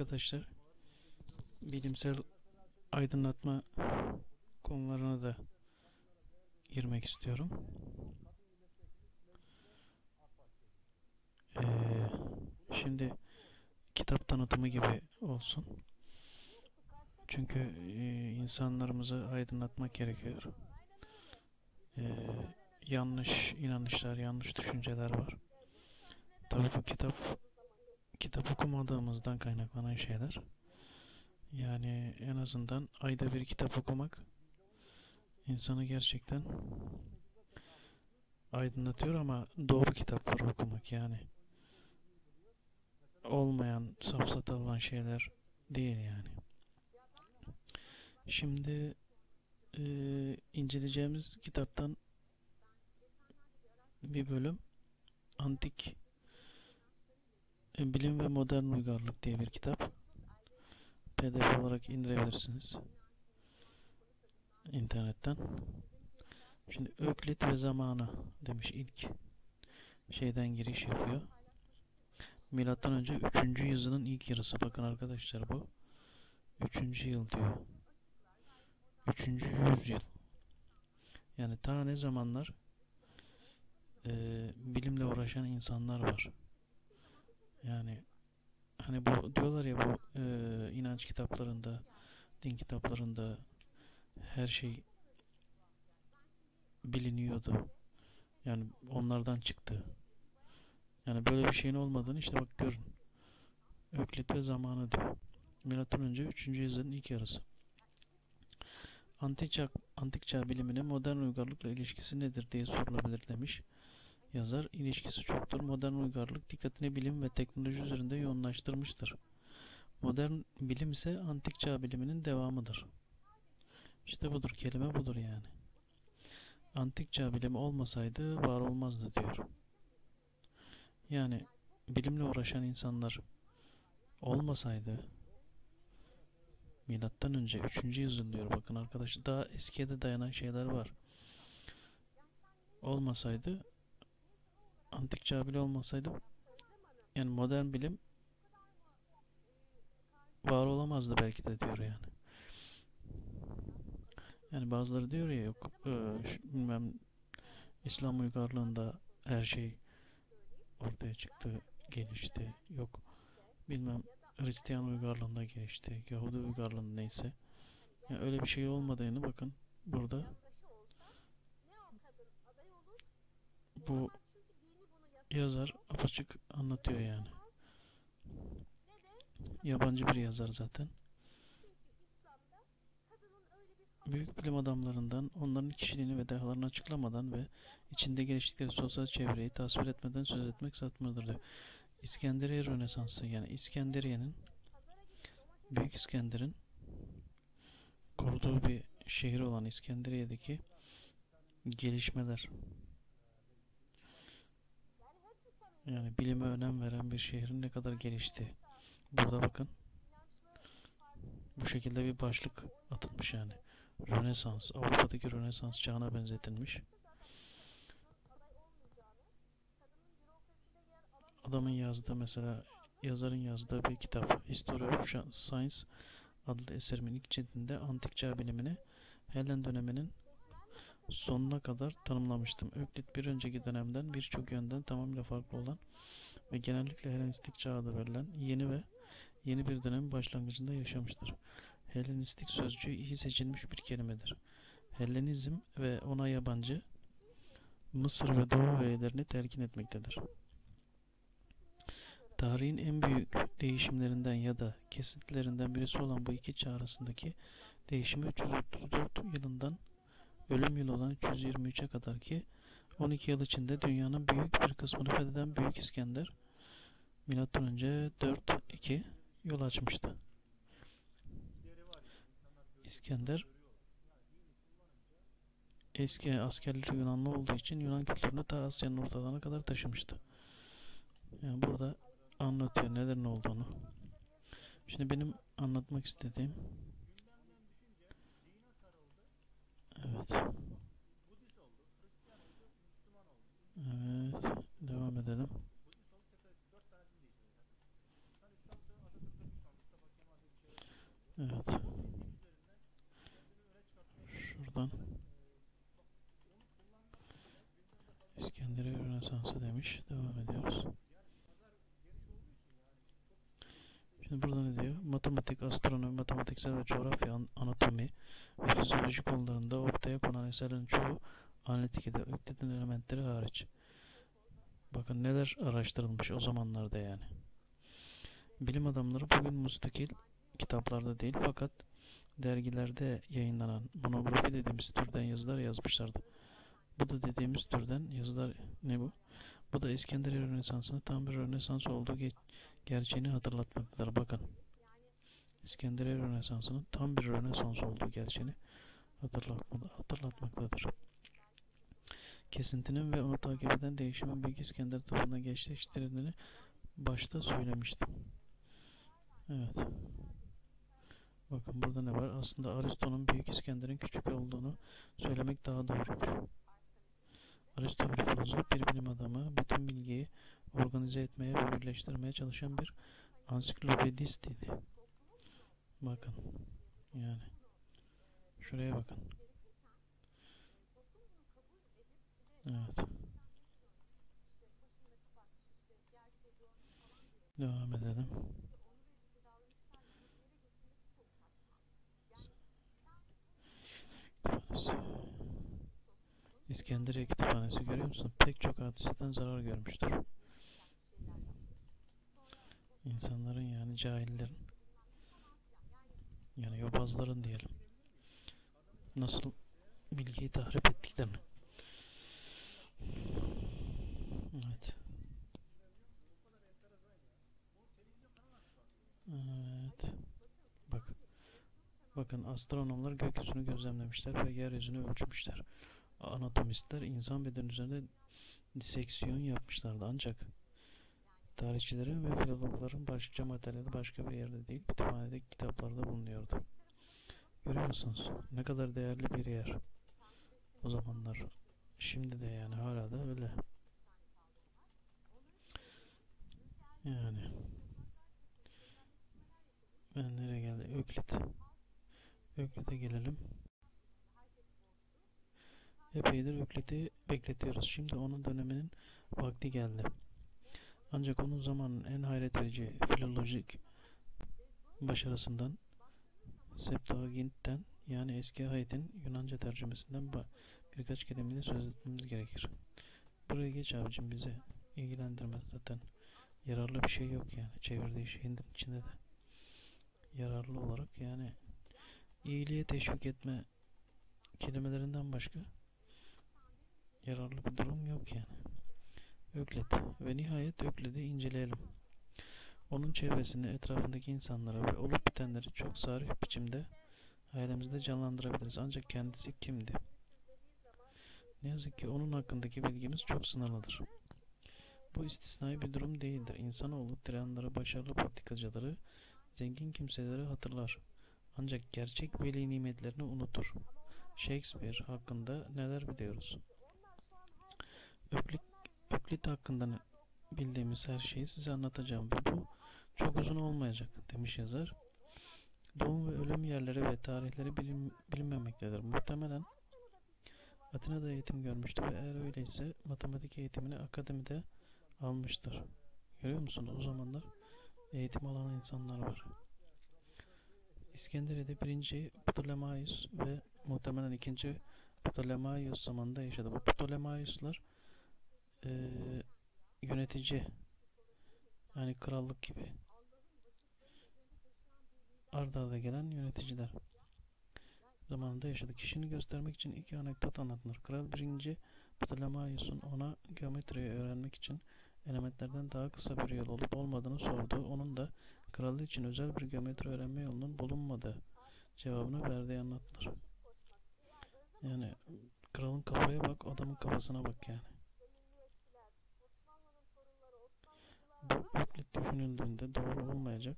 arkadaşlar bilimsel aydınlatma konularına da girmek istiyorum. Ee, şimdi kitap tanıtımı gibi olsun. Çünkü e, insanlarımızı aydınlatmak gerekiyor. Ee, yanlış inanışlar, yanlış düşünceler var. Tabii bu kitap kitap okumadığımızdan kaynaklanan şeyler. Yani en azından ayda bir kitap okumak insanı gerçekten aydınlatıyor ama doğru kitapları okumak yani olmayan safsatalılan şeyler değil yani. Şimdi e, inceleyeceğimiz kitaptan bir bölüm Antik Bilim ve Modern Uygarlık diye bir kitap. PDF olarak indirebilirsiniz internetten. Şimdi Öklit ve Zamanı demiş ilk şeyden giriş yapıyor. Milattan önce 3. yüzyılın ilk yarısı. Bakın arkadaşlar bu 3. yıl diyor. 3. yüzyıl. Yani ta ne zamanlar e, bilimle uğraşan insanlar var. Yani hani bu diyorlar ya bu e, inanç kitaplarında, din kitaplarında her şey biliniyordu. Yani onlardan çıktı. Yani böyle bir şeyin olmadığını işte bak görün. Öklit ve zamanı diyor. Milattan önce 3. yüzyılın ilk yarısı. Antik çağ, antik çağ bilimine modern uygarlıkla ilişkisi nedir diye sorulabilir demiş. Yazar ilişkisi çoktur. Modern uygarlık dikkatini bilim ve teknoloji üzerinde yoğunlaştırmıştır. Modern bilim ise antik çağ biliminin devamıdır. İşte budur kelime budur yani. Antik çağ bilimi olmasaydı var olmazdı diyor. Yani bilimle uğraşan insanlar olmasaydı milattan önce 3. yüzyıl diyor bakın arkadaşlar daha eskiye de dayanan şeyler var. Olmasaydı antik çağ bile olmasaydı yani modern bilim var olamazdı belki de diyor yani. Yani bazıları diyor ya yok e, bilmem İslam uygarlığında her şey ortaya çıktı, gelişti. Yok bilmem Hristiyan uygarlığında gelişti, Yahudi uygarlığında neyse. Yani öyle bir şey olmadığını bakın burada bu yazar apaçık anlatıyor yani. Yabancı bir yazar zaten. Büyük bilim adamlarından onların kişiliğini ve dehalarını açıklamadan ve içinde geliştikleri sosyal çevreyi tasvir etmeden söz etmek satmadır diyor. İskenderiye Rönesansı yani İskenderiye'nin Büyük İskender'in kurduğu bir şehir olan İskenderiye'deki gelişmeler yani bilime önem veren bir şehrin ne kadar gelişti. Burada bakın bu şekilde bir başlık atılmış yani. Rönesans, Avrupa'daki Rönesans çağına benzetilmiş. Adamın yazdığı mesela yazarın yazdığı bir kitap History of Science adlı eserimin ilk cildinde antik çağ bilimini Helen döneminin sonuna kadar tanımlamıştım. Öklit bir önceki dönemden birçok yönden tamamıyla farklı olan ve genellikle Helenistik çağda verilen yeni ve yeni bir dönemin başlangıcında yaşamıştır. Helenistik sözcüğü iyi seçilmiş bir kelimedir. Hellenizm ve ona yabancı Mısır ve Doğu öğelerini telkin etmektedir. Tarihin en büyük değişimlerinden ya da kesintilerinden birisi olan bu iki çağ arasındaki değişimi 334 yılından ölüm yılı olan 323'e kadar ki 12 yıl içinde dünyanın büyük bir kısmını fetheden Büyük İskender M.Ö. 4-2 yol açmıştı. İskender eski askerleri Yunanlı olduğu için Yunan kültürünü ta Asya'nın ortalarına kadar taşımıştı. Yani burada anlatıyor neden olduğunu. Şimdi benim anlatmak istediğim Evet. Evet. Devam edelim. Evet. Şuradan İskenderiye Rönesansı demiş. Devam ediyoruz. Şimdi burada ne diyor? Matematik, astronomi, matematiksel ve coğrafya, an- anatomi ve fizyoloji konularında ortaya konan eserlerin çoğu analitik eder. Öklit'in elementleri hariç. Bakın neler araştırılmış o zamanlarda yani. Bilim adamları bugün müstakil kitaplarda değil fakat dergilerde yayınlanan monografi dediğimiz türden yazılar yazmışlardı. Bu da dediğimiz türden yazılar ne bu? Bu da İskenderiye Rönesansı'nı tam bir Rönesans olduğu ge- gerçeğini hatırlatmaktadır. Bakın. İskenderiye Rönesansı'nın tam bir Rönesans olduğu gerçeğini hatırlatma- hatırlatmaktadır. Kesintinin ve onu takip eden değişimin Büyük İskender tarafından gerçekleştirildiğini başta söylemiştim. Evet. Bakın burada ne var? Aslında Aristo'nun Büyük İskender'in küçük olduğunu söylemek daha doğruymuş. Aristo bir filozof, bir bilim adamı, bütün bilgiyi organize etmeye ve birleştirmeye çalışan bir ansiklopedist idi. Bakın. Yani. Şuraya bakın. Evet. Devam edelim. İskenderiye Kütüphanesi görüyor musun? Pek çok hadiseden zarar görmüştür. İnsanların yani cahillerin yani yobazların diyelim. Nasıl bilgiyi tahrip ettiklerini. Evet. Evet. Bak. Bakın astronomlar gökyüzünü gözlemlemişler ve yeryüzünü ölçmüşler. Anatomistler insan bedeni üzerinde diseksiyon yapmışlardı ancak tarihçilerin ve filologların başlıca materyali başka bir yerde değil kütüphanedeki kitaplarda bulunuyordu. Görüyor musunuz? Ne kadar değerli bir yer. O zamanlar. Şimdi de yani hala da öyle. Yani. Ben nereye geldi? Öklit. Öklit'e gelelim. Epeydir Öklit'i bekletiyoruz. Şimdi onun döneminin vakti geldi. Ancak onun zamanın en hayret verici filolojik başarısından Septuagint'ten yani eski ayetin Yunanca tercümesinden birkaç kelimeyle söz etmemiz gerekir. Buraya geç abicim bizi ilgilendirmez zaten. Yararlı bir şey yok yani çevirdiği şeyin içinde de. Yararlı olarak yani iyiliğe teşvik etme kelimelerinden başka yararlı bir durum yok yani. Öklit ve nihayet Öklit'i inceleyelim. Onun çevresini, etrafındaki insanları ve olup bitenleri çok sarih biçimde hayalimizde canlandırabiliriz. Ancak kendisi kimdi? Ne yazık ki onun hakkındaki bilgimiz çok sınırlıdır. Bu istisnai bir durum değildir. İnsanoğlu tiranları, başarılı politikacıları, zengin kimseleri hatırlar. Ancak gerçek veli nimetlerini unutur. Shakespeare hakkında neler biliyoruz? Öklit, Öklit hakkında bildiğimiz her şeyi size anlatacağım ve bu çok uzun olmayacak demiş yazar. Doğum ve ölüm yerleri ve tarihleri bilin, bilinmemektedir. Muhtemelen Atina'da eğitim görmüştür ve eğer öyleyse matematik eğitimini akademide almıştır. Görüyor musunuz? O zamanlar eğitim alan insanlar var. İskenderiye'de birinci Ptolemaios ve muhtemelen ikinci Ptolemaios zamanında yaşadı. Bu Ptolemaioslar eee, yönetici yani krallık gibi arda arda gelen yöneticiler zamanında yaşadı. Kişini göstermek için iki anekdot anlatılır. Kral birinci Ptolemaios'un ona geometriyi öğrenmek için elementlerden daha kısa bir yol olup olmadığını sordu. Onun da kralı için özel bir geometri öğrenme yolunun bulunmadığı cevabını verdiği anlatılır. Yani kralın kafaya bak, adamın kafasına bak yani. Bu Öklit düşünüldüğünde doğru olmayacak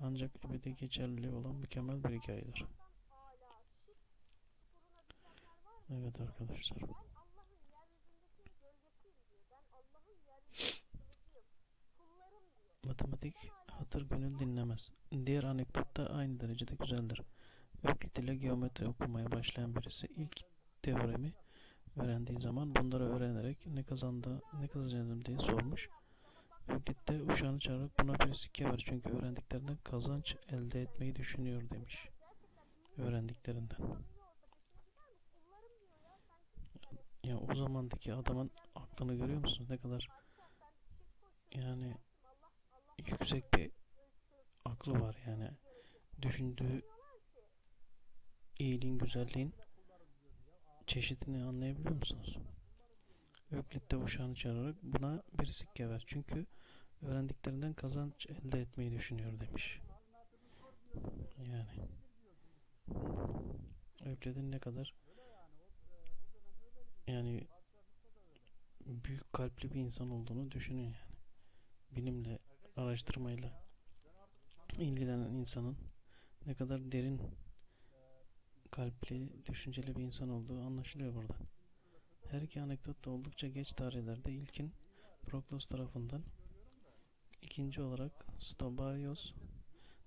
ancak ebedi geçerliliği olan mükemmel bir hikayedir. Evet arkadaşlar. Matematik hat- anlatır gönül dinlemez. Diğer anekdot da aynı derecede güzeldir. Öklit ile geometri okumaya başlayan birisi ilk teoremi öğrendiği zaman bunları öğrenerek ne kazandı, ne kazanacağım diye sormuş. De uşağını çağırıp buna bir sikke ver çünkü öğrendiklerinden kazanç elde etmeyi düşünüyor demiş. Öğrendiklerinden. Ya o zamandaki adamın aklını görüyor musunuz? Ne kadar yani yüksek bir aklı var yani. Düşündüğü iyiliğin, güzelliğin çeşidini anlayabiliyor musunuz? Öklit de uşağını çağırarak buna bir sikke ver. Çünkü öğrendiklerinden kazanç elde etmeyi düşünüyor demiş. Yani Öklit'in ne kadar yani büyük kalpli bir insan olduğunu düşünün yani. Bilimle, araştırmayla ilgilenen insanın ne kadar derin kalpli, düşünceli bir insan olduğu anlaşılıyor burada. Her iki anekdot da oldukça geç tarihlerde ilkin Proklos tarafından ikinci olarak Stobaios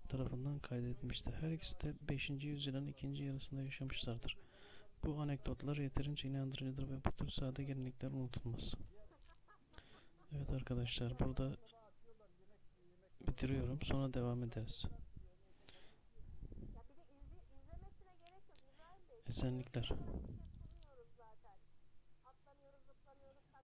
tarafından kaydedilmiştir. Her ikisi de 5. yüzyılın ikinci yarısında yaşamışlardır. Bu anekdotlar yeterince inandırıcıdır ve bu tür sade gelenekler unutulmaz. Evet arkadaşlar burada bitiriyorum. Sonra devam ederiz. Esenlikler. Sen